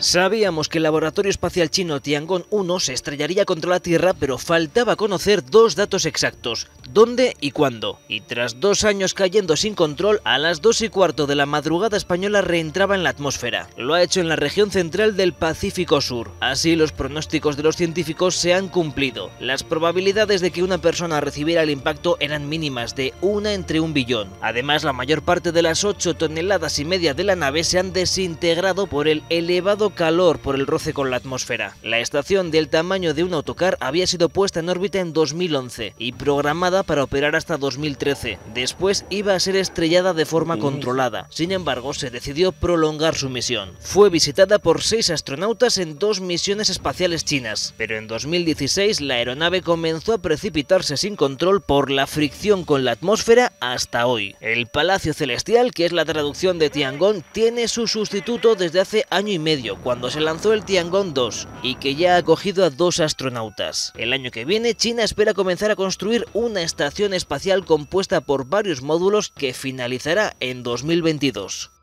Sabíamos que el laboratorio espacial chino Tiangong 1 se estrellaría contra la Tierra, pero faltaba conocer dos datos exactos, dónde y cuándo. Y tras dos años cayendo sin control, a las 2 y cuarto de la madrugada española reentraba en la atmósfera. Lo ha hecho en la región central del Pacífico Sur. Así los pronósticos de los científicos se han cumplido. Las probabilidades de que una persona recibiera el impacto eran mínimas, de una entre un billón. Además, la mayor parte de las 8 toneladas y media de la nave se han desintegrado por el elevado calor por el roce con la atmósfera. La estación del tamaño de un autocar había sido puesta en órbita en 2011 y programada para operar hasta 2013. Después iba a ser estrellada de forma controlada. Sin embargo, se decidió prolongar su misión. Fue visitada por seis astronautas en dos misiones espaciales chinas, pero en 2016 la aeronave comenzó a precipitarse sin control por la fricción con la atmósfera hasta hoy. El Palacio Celestial, que es la traducción de Tiangong, tiene su sustituto desde hace año y medio, cuando se lanzó el Tiangong 2 y que ya ha acogido a dos astronautas. El año que viene, China espera comenzar a construir una estación espacial compuesta por varios módulos que finalizará en 2022.